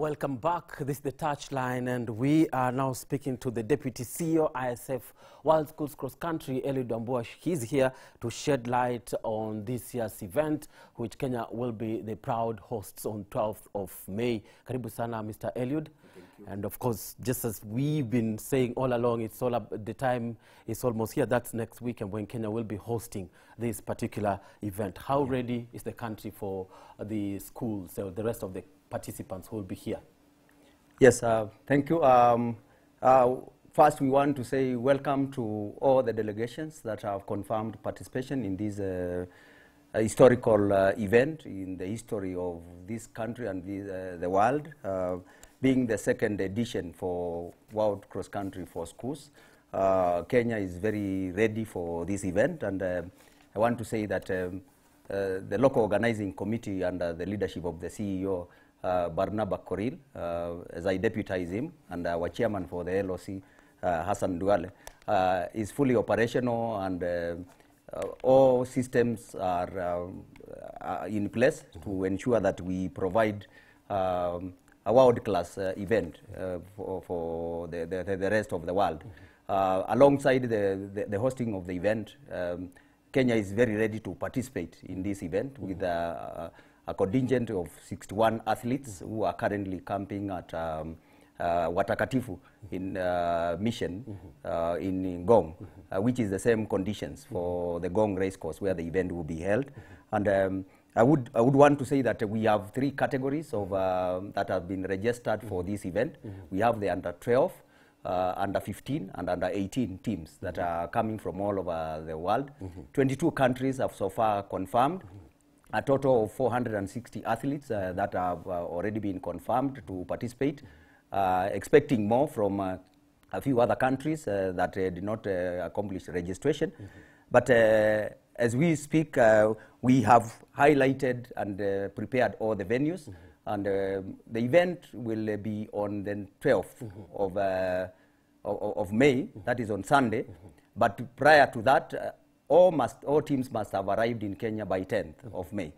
Welcome back. This is the touchline, and we are now speaking to the Deputy CEO, ISF World Schools Cross Country, Eliud Wambua. He's here to shed light on this year's event, which Kenya will be the proud hosts on 12th of May. Karibu sana, Mr. Eliud. And of course, just as we've been saying all along, it's all up, the time is almost here. That's next week, and when Kenya will be hosting this particular event. How ready is the country for the schools, or the rest of the participants who will be here? Yes, uh, thank you. Um, uh, first, we want to say welcome to all the delegations that have confirmed participation in this uh, historical uh, event in the history of this country and the, uh, the world, uh, being the second edition for World Cross Country for Schools. Uh, Kenya is very ready for this event, and uh, I want to say that um, uh, the local organizing committee under the leadership of the CEO uh, Barnaba Koril, uh, as I deputize him, and our chairman for the LOC, uh, Hassan Duale, uh, is fully operational and uh, uh, all systems are, in place to ensure that we provide um, a world-class uh, event uh, for, for the, the, the rest of the world. Uh, alongside the, the, hosting of the event, um, Kenya is very ready to participate in this event with uh, a contingent of 61 athletes who are currently camping at um, uh, Watakatifu in uh, mission uh, in Ngong, uh, which is the same conditions for the Ngong race course where the event will be held. And um, I would I would want to say that we have three categories of uh, that have been registered for this event. We have the under 12, uh, under 15 and under 18 teams that are coming from all over the world. 22 countries have so far confirmed. A total of 460 athletes uh, that have uh, already been confirmed to participate, uh, expecting more from a few other countries that did not accomplish registration. But uh, as we speak, we have highlighted and prepared all the venues, and um the event will be on the 12th of, uh, of, of May, that is on Sunday. But prior to that, uh, all, must, all teams must have arrived in Kenya by 10th of May.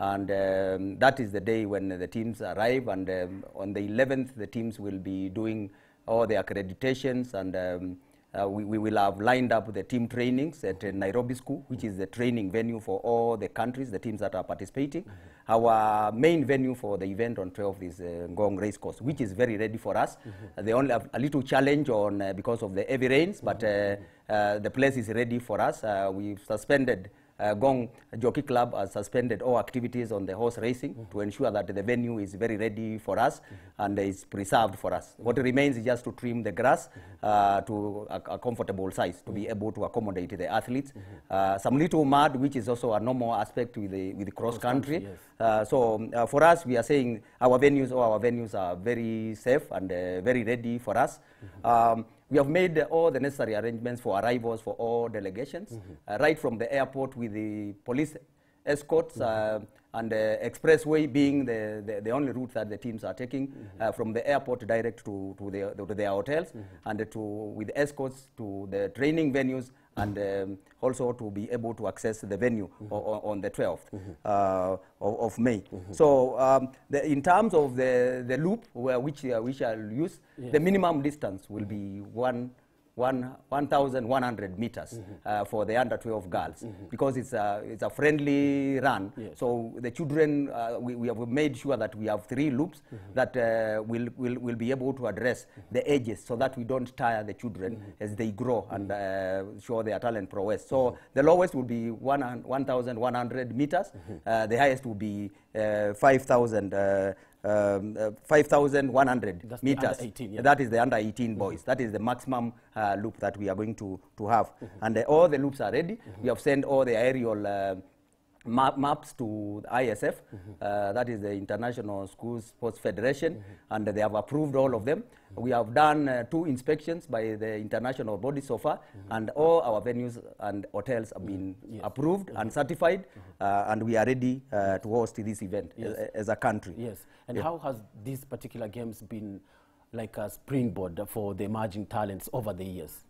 And um, that is the day when the teams arrive. And um, on the 11th, the teams will be doing all the accreditations. And um, uh, we, we will have lined up the team trainings at uh, Nairobi School, which is the training venue for all the countries, the teams that are participating. Our main venue for the event on 12th is uh, Ngong Race Course, which is very ready for us. Uh, they only have a little challenge on uh, because of the heavy rains, but uh, uh, the place is ready for us. Uh, we've suspended uh, Ngong Jockey Club has suspended all activities on the horse racing to ensure that the venue is very ready for us and is preserved for us. What remains is just to trim the grass uh, to a, a comfortable size to be able to accommodate the athletes. Uh, some little mud, which is also a normal aspect with the, with the cross country. yes. Uh, so uh, for us, we are saying our venues, all our venues are very safe and uh, very ready for us. Um, we have made all the necessary arrangements for arrivals for all delegations, uh, right from the airport with the police escorts uh, and the expressway being the, the, the only route that the teams are taking uh, from the airport direct to, to, their, to their hotels and to, with escorts to the training venues and um, also to be able to access the venue o- o- on the 12th uh, of, of May. So um, the, in terms of the, the loop where which uh, we shall use, the minimum distance will be one, one, 1,100 meters uh, for the under 12 girls because it's a, it's a friendly run. Yes. So the children, uh, we, we have made sure that we have three loops that uh, will, will, will be able to address the ages so that we don't tire the children as they grow and uh, show their talent prowess. So the lowest will be one hun- 1,100 meters. Uh, the highest will be uh, 5,000. Um, uh, 5,100 That's the meters. under 18, yeah. That is the under 18 boys. That is the maximum uh, loop that we are going to, to have. And uh, all the loops are ready. We have sent all the aerial uh, map, maps to the ISF, uh, that is the International Schools Sports Federation, and they have approved all of them. We have done uh, two inspections by the international body so far, and all our venues and hotels have been approved and certified, uh, and we are ready uh, to host this event Yes. as, as a country. Yes. And how has these particular games been like a springboard for the emerging talents over the years?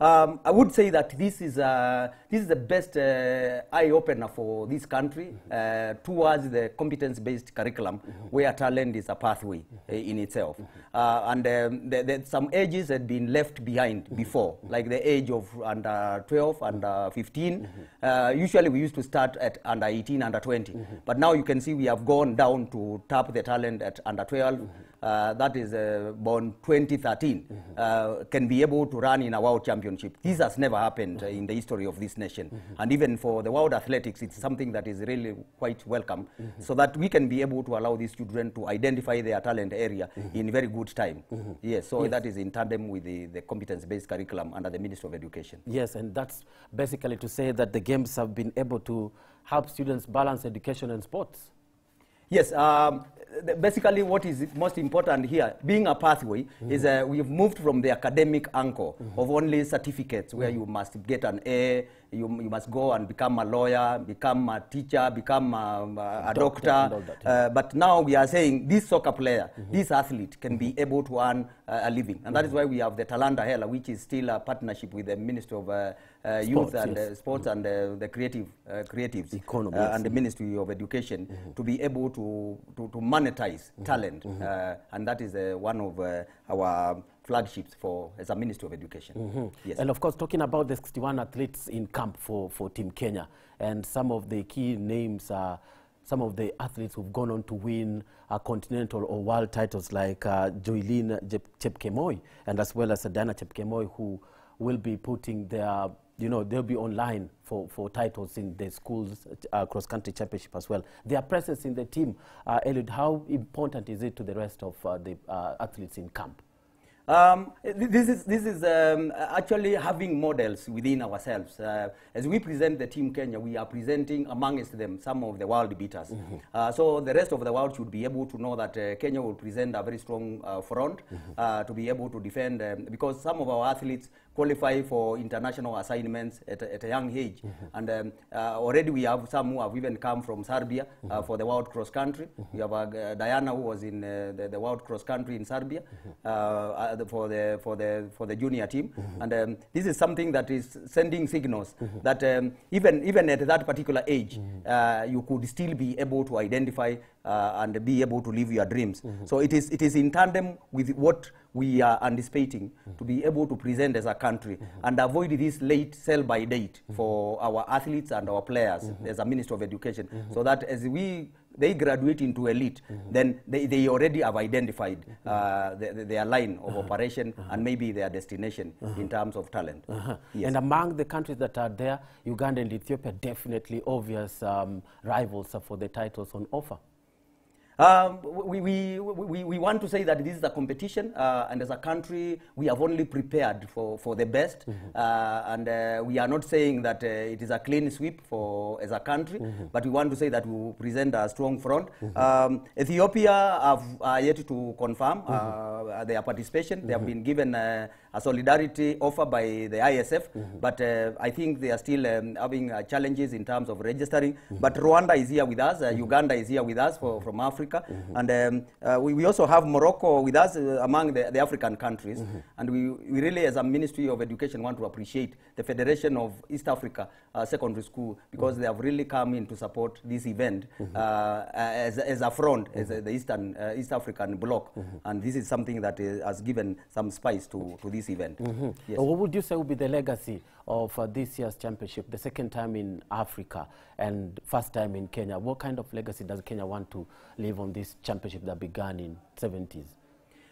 Um, I would say that this is, uh, this is the best uh, eye opener for this country uh, towards the competence based curriculum where talent is a pathway uh, in itself. Uh, and um, the, the, some ages had been left behind before, like the age of under 12, under 15. Uh, usually we used to start at under 18, under 20. But now you can see we have gone down to tap the talent at under 12. Uh, that is born 2013, uh, can be able to run in a world championship. This has never happened uh, in the history of this nation. Mm-hmm. And even for the world athletics, it's something that is really quite welcome, mm-hmm. so that we can be able to allow these children to identify their talent area mm-hmm. in very good time. Yes, so that is in tandem with the, the competence-based curriculum under the Ministry of Education. Yes, and that's basically to say that the games have been able to help students balance education and sports. Yes, um, basically what is most important here, being a pathway, is uh, we've moved from the academic anchor of only certificates where you must get an A, you, you must go and become a lawyer, become a teacher, become a, a, a Doctor doctor. that, uh, but now we are saying this soccer player, mm -hmm. this athlete can be able to earn uh, a living. And that is why we have the Talanda Hela, which is still a partnership with the Ministry of uh, uh, Youth and yes. uh, Sports mm -hmm. and uh, the creative uh, creatives Economy, uh, yes. and the Ministry of Education mm -hmm. to be able to, to, to monetize mm -hmm. talent. Uh, and that is uh, one of uh, our flagships for as a Ministry of Education. Yes. And of course, talking about the 61 athletes in camp for, for Team Kenya, and some of the key names are some of the athletes who've gone on to win uh, continental or world titles like uh, Joylene Chepkemoi and as well as Diana Chepkemoi who will be putting their, you know, they'll be online for, for titles in the schools uh, cross-country championship as well. Their presence in the team, uh, Eliud, how important is it to the rest of uh, the uh, athletes in camp? Um, this is, this is um, actually having models within ourselves. Uh, as we present the Team Kenya, we are presenting amongst them some of the world beaters. Uh, so the rest of the world should be able to know that uh, Kenya will present a very strong uh, front uh, to be able to defend, um, because some of our athletes qualify for international assignments at, a- at a young age. And um, uh, already we have some who have even come from Serbia uh, for the World Cross Country. We have uh, Diana who was in uh, the, the World Cross Country in Serbia uh, uh, for, the, for, the, for the junior team. And um, this is something that is sending signals that um, even, even at that particular age, uh, you could still be able to identify uh, and be able to live your dreams. So it is, it is in tandem with what we are anticipating to be able to present as a country and avoid this late sell by date for our athletes and our players as a Minister of Education so that as we they graduate into elite, then they, they already have identified uh, the, the- their line of operation and maybe their destination in terms of talent. Uh-huh. Yes. And among the countries that are there, Uganda and Ethiopia definitely obvious um, rivals for the titles on offer. Um, we, we, we, we want to say that this is a competition, uh, and as a country, we have only prepared for, for the best. Uh, and uh, we are not saying that uh, it is a clean sweep for as a country, but we want to say that we will present a strong front. Um, Ethiopia have yet to confirm uh, their participation. They have been given uh, a solidarity offer by the ISF, but uh, I think they are still um, having uh, challenges in terms of registering. But Rwanda is here with us, uh, Uganda is here with us for, from Africa, and um, uh, we, we also have Morocco with us uh, among the, the African countries. And we, we really, as a Ministry of Education, want to appreciate the Federation of East Africa uh, Secondary School because they have really come in to support this event uh, as, as a front, as the Eastern uh, East African bloc, and this is something that has given some spice to, to this event. Yes. Uh, What would you say would be the legacy of uh, this year's championship, the second time in Africa and first time in Kenya? What kind of legacy does Kenya want to leave on this championship that began in 70s?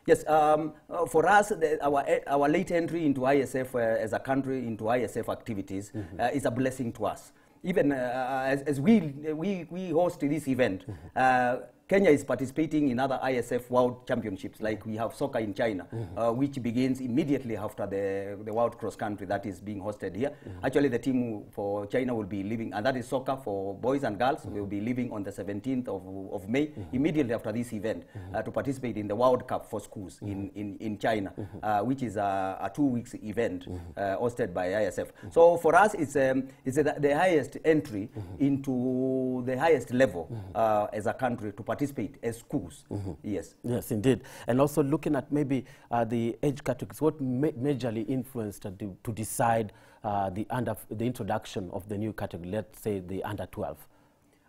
Yes, um, uh, for us, the, our, our late entry into ISF uh, as a country, into ISF activities, uh, is a blessing to us. Even uh, as, as we, we, we host this event, uh, Kenya is participating in other ISF World Championships, like we have soccer in China, uh, which begins immediately after the, the World Cross Country that is being hosted here. Actually, the team for China will be leaving, and that is soccer for boys and girls, will be leaving on the 17th of, of May, immediately after this event, uh, to participate in the World Cup for schools in, in, in China, uh, which is a, a two weeks event uh, hosted by ISF. So for us, it's, um, it's the the highest entry into the highest level uh, as a country to participate participate as schools. Yes. Yes, indeed. And also looking at maybe uh, the age categories, what ma- majorly influenced to, to decide uh, the, under, the introduction of the new category, let's say the under 12?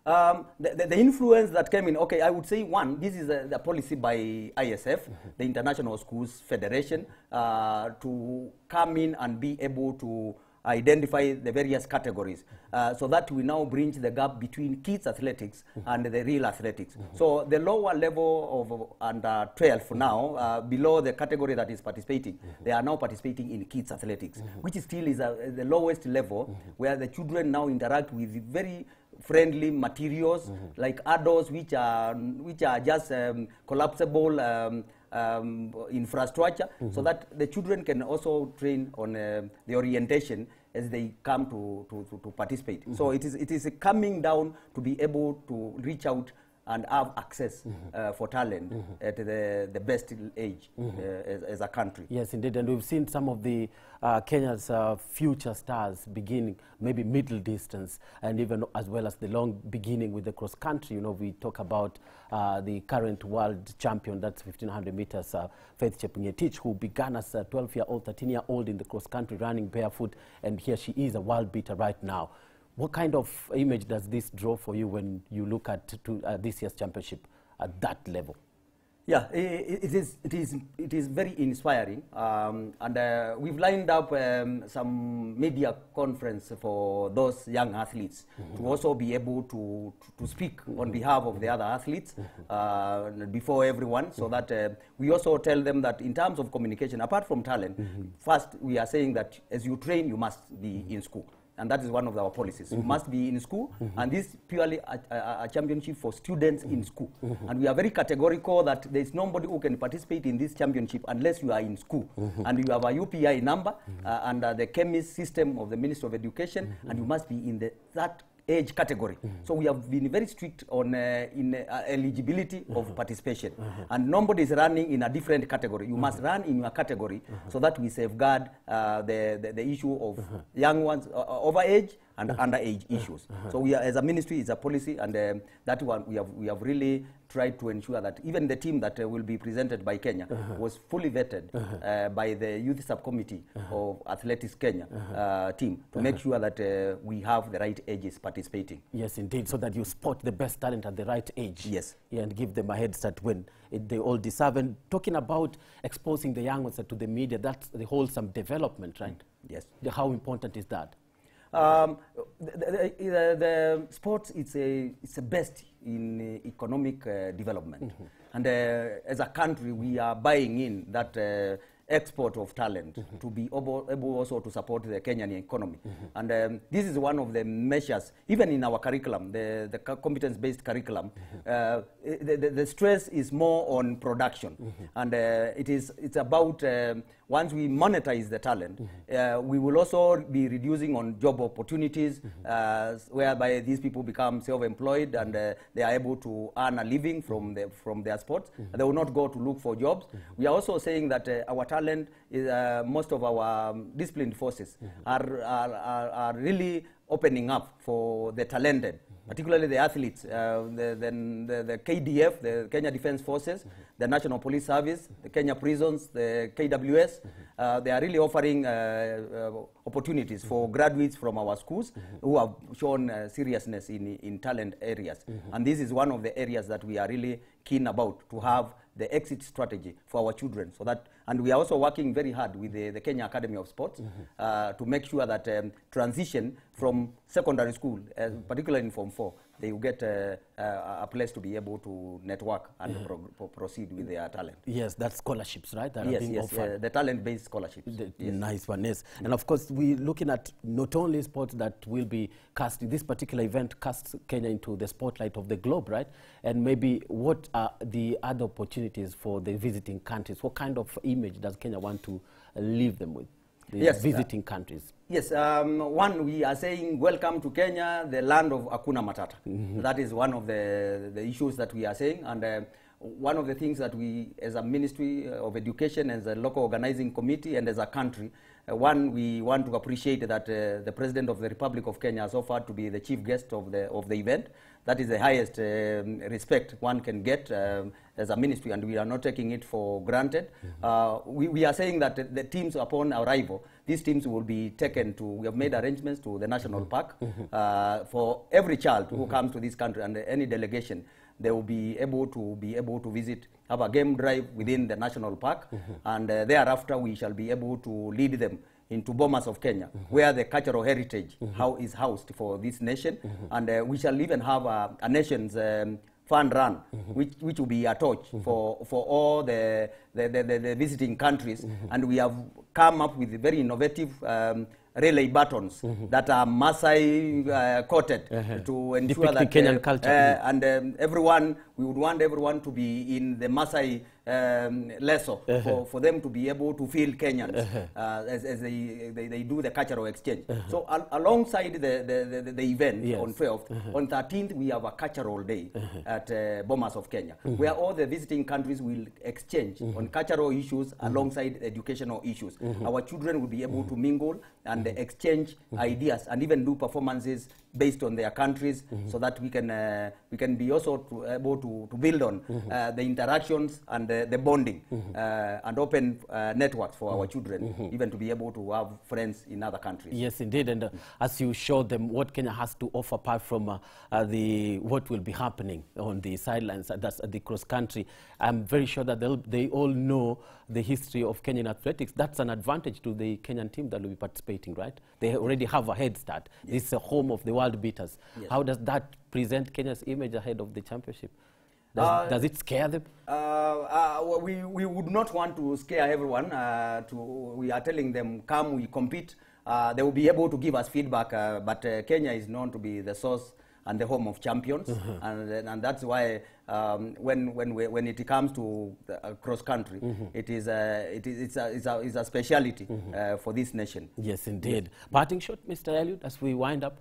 Um, the, the, the influence that came in, okay, I would say one, this is a, the policy by ISF, the International Schools Federation, uh, to come in and be able to identify the various categories. Uh, so that we now bridge the gap between kids athletics mm-hmm. and the real athletics. Mm-hmm. So the lower level of under uh, 12 mm-hmm. now, uh, below the category that is participating, they are now participating in kids athletics, which is still is a, the lowest level where the children now interact with very friendly materials like adults which are which are just um, collapsible um, um, infrastructure so that the children can also train on uh, the orientation as they come to, to, to, to participate. So it is, it is coming down to be able to reach out and have access uh, for talent at the, the best age uh, as, as a country. Yes, indeed. And we've seen some of the uh, Kenya's uh, future stars beginning maybe middle distance and even as well as the long beginning with the cross country. You know, we talk about uh, the current world champion, that's 1500 meters, uh, Faith Chepngetich, who began as a 12 year old, 13 year old in the cross country running barefoot. And here she is a world beater right now. What kind of image does this draw for you when you look at to, uh, this year's championship at that level? Yeah, it is, it is, it is very inspiring. Um, and uh, we've lined up um, some media conference for those young athletes to also be able to, to, speak on behalf of the other athletes uh, before everyone. So that uh, we also tell them that in terms of communication, apart from talent, first we are saying that as you train, you must be in school. And that is one of our policies. You mm-hmm. must be in school, mm-hmm. and this purely a, a, a championship for students in mm-hmm. school. And we are very categorical that there is nobody who can participate in this championship unless you are in school. And you have a UPI number uh, under uh, the KEMIS system of the Ministry of Education, and you must be in the, that age category. So we have been very strict on uh, in uh, eligibility of participation. And nobody is running in a different category. You must run in your category so that we safeguard uh, the, the, the issue of young ones uh, uh, over age and underage issues. So we are, as a ministry, it's a policy, and um, that one we have we have really tried to ensure that even the team that uh, will be presented by Kenya was fully vetted uh, by the youth subcommittee of Athletics Kenya uh, team to make sure that uh, we have the right ages participating. Yes, indeed, so that you spot the best talent at the right age. Yes. Yeah, and give them a head start when it, they all deserve. And talking about exposing the young ones to the media, that's the wholesome development, right? Yes. The- how important is that? Um, the, the, the, the sports it's a it's a best in uh, economic uh, development, and uh, as a country we are buying in that uh, export of talent to be able, able also to support the Kenyan economy, and um, this is one of the measures even in our curriculum, the the competence-based curriculum. Uh, the, the, the stress is more on production, and uh, it is it's about um, once we monetize the talent, uh, we will also be reducing on job opportunities, uh, whereby these people become self-employed and uh, they are able to earn a living from the, from their sports. They will not go to look for jobs. We are also saying that uh, our talent is uh, most of our um, disciplined forces are, are, are, are really opening up for the talented particularly the athletes, uh, the, the, the, KDF, the Kenya Defense Forces, the National Police Service, the Kenya Prisons, the KWS. Uh, they are really offering uh, uh, opportunities for graduates from our schools who have shown uh, seriousness in, in talent areas. And this is one of the areas that we are really keen about to have the exit strategy for our children. So that and we are also working very hard with the, the Kenya Academy of Sports uh, to make sure that um, transition from secondary school, uh, particularly in Form 4, they will get uh, uh, a place to be able to network and pro- pro- proceed with their talent. Yes, that's scholarships, right? That Yes, yes, offered. uh, the talent-based scholarships. The, Yes. Nice one, yes. And of course, we're looking at not only sports that will be casting, this particular event casts Kenya into the spotlight of the globe, right? And maybe what are the other opportunities for the visiting countries? What kind of image does Kenya want to uh, leave them with? The Yes, uh, visiting countries. Yes, um, one, we are saying welcome to Kenya, the land of Akuna Matata. Mm -hmm. That is one of the, the issues that we are saying. And uh, one of the things that we, as a Ministry of Education, as a local organizing committee, and as a country, uh, one, we want to appreciate that uh, the President of the Republic of Kenya has offered to be the chief guest of the, of the event. That is the highest um, respect one can get um, as a ministry, and we are not taking it for granted. Uh, we, we are saying that the, teams upon arrival, these teams will be taken to, we have made arrangements to the national park uh, for every child who comes to this country and any delegation they will be able to be able to visit, have a game drive within the national park, and uh, thereafter we shall be able to lead them into Bomas of Kenya, where the cultural heritage how is housed for this nation, and uh, we shall even have a, a nation's um, fun run, which, which will be a torch for, for all the, the, the, the, visiting countries, and we have come up with very innovative um, relay buttons that are Maasai uh, coated to ensure that Kenyan uh, culture. uh, and um, everyone we would want everyone to be in the Maasai um, leso for, uh-huh. for them to be able to feel Kenyans uh-huh. uh, as, as they, they, they do the cultural exchange. Uh-huh. So al- alongside the, the, the, the event Yes. on 12th, on 13th we have a cultural day at uh, Bomas of Kenya, mm-hmm. where all the visiting countries will exchange mm-hmm. on cultural issues mm-hmm. alongside educational issues. Our children will be able to mingle and exchange ideas and even do performances based on their countries so that we can uh, we can be also to, able to, to build on uh, the interactions and the, the bonding uh, and open uh, networks for our children even to be able to have friends in other countries Yes, indeed. And uh, as you showed them what Kenya has to offer apart from uh, the what will be happening on the sidelines, that's at the cross country, I'm very sure that they'll, they all know the history of Kenyan athletics. That's an advantage to the Kenyan team that will be participating, right? They already have a head start. This is a home of the world beaters. Yes. How does that present Kenya's image ahead of the championship? Does, Uh, does it scare them? Uh, uh, we, we would not want to scare everyone. Uh, to, we are telling them, come, we compete. Uh, they will be able to give us feedback, uh, but uh, Kenya is known to be the source and the home of champions, and, and that's why um, when, when, we, when it comes to uh, cross country, it is, uh, it is it's, a, it's, a, it's a speciality uh, for this nation. Yes, indeed. Parting shot, Mr. Eliud, as we wind up.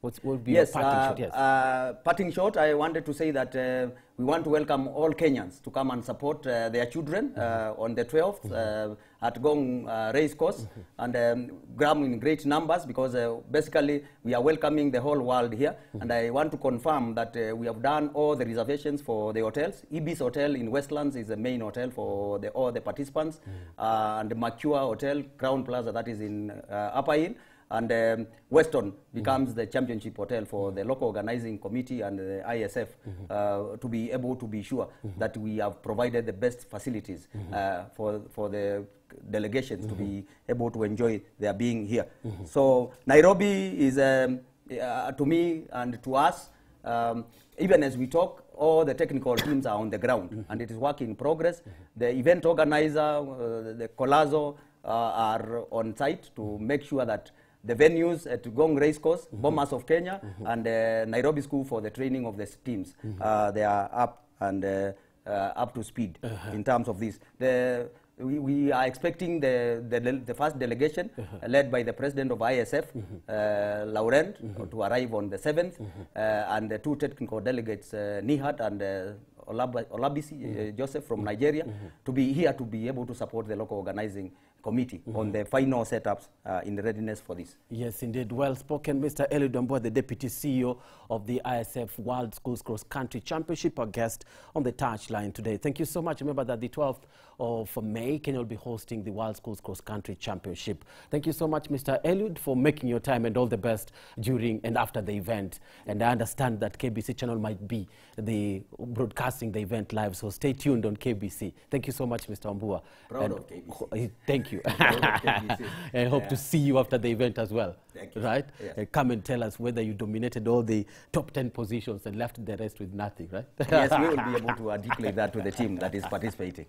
What would be yes, your parting uh, shot? Yes. uh, parting short, I wanted to say that uh, we want to welcome all Kenyans to come and support uh, their children uh, on the 12th uh, at Ngong uh, Race Course and um, come in great numbers because basically we are welcoming the whole world here. And I want to confirm that we have done all the reservations for the hotels. Ibis Hotel in Westlands is the main hotel for the, all the participants, uh, and the Macua Hotel, Crowne Plaza, that is in Upper Hill and um, Weston becomes the championship hotel for the local organizing committee and the ISF uh, to be able to be sure that we have provided the best facilities uh, for, for the delegations to be able to enjoy their being here. So Nairobi is, um, uh, to me and to us, um, even as we talk, all the technical teams are on the ground and it is work in progress. The event organizer, uh, the Colazo, uh, are on site to make sure that the venues at Ngong Race Course, Bomas of Kenya, and uh, Nairobi School for the training of the teams, uh, they are up and uh, uh, up to speed in terms of this. The, we, we are expecting the, the, the first delegation uh, led by the president of ISF, uh, Laurent, to arrive on the 7th, uh, and the two technical delegates, uh, Nihat and uh, Olab- Olabisi uh, Joseph from Nigeria, to be here to be able to support the local organizing committee on the final setups uh, in readiness for this. Yes, indeed. Well spoken, Mr. Eliud Wambua, the Deputy CEO of the ISF World Schools Cross Country Championship, our guest on the touchline today. Thank you so much. Remember that the 12th of May, Kenya will be hosting the World Schools Cross Country Championship. Thank you so much, Mr. Eliud, for making your time and all the best during and after the event. And I understand that KBC channel might be the broadcasting the event live, so stay tuned on KBC. Thank you so much, Mr. Wambua. Proud and of KBC. Eh, thank you. I hope yeah. to see you after the event as well. Thank you. Right? Yes. Uh, come and tell us whether you dominated all the top 10 positions and left the rest with nothing, right? yes, we will be able to articulate that to the team that is participating.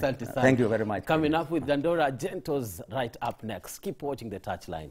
30 uh, Thank you very much. Coming up with Dandora Gentles right up next. Keep watching The Touchline.